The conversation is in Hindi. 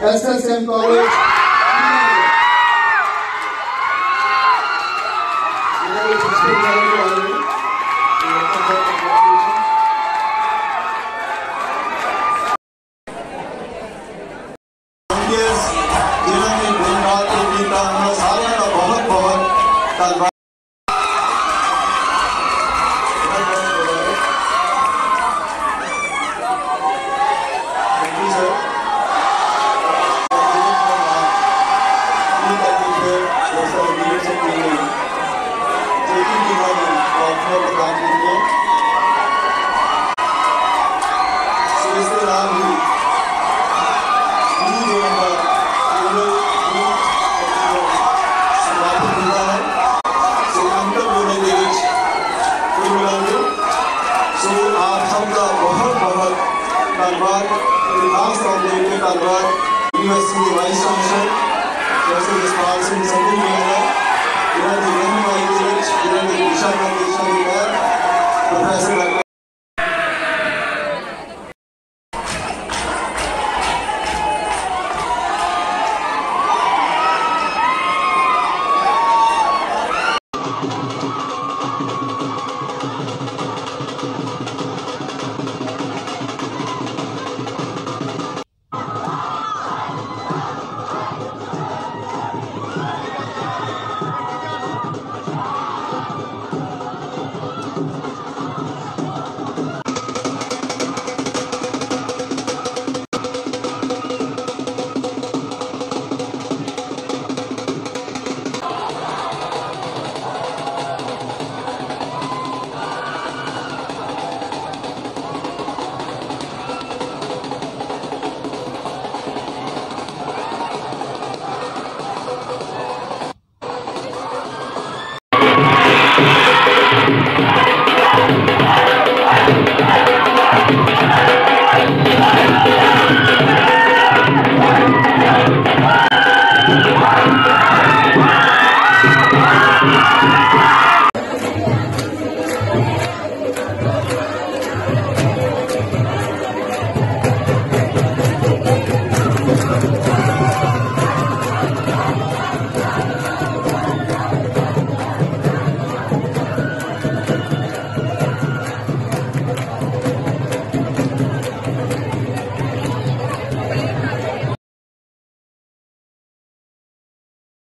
SSM College. कारोबार रिलायंस कंपनी के कारोबार USC vice chancellor professor Jaspal Singh Sandhu ji हैं दिल्ली में आई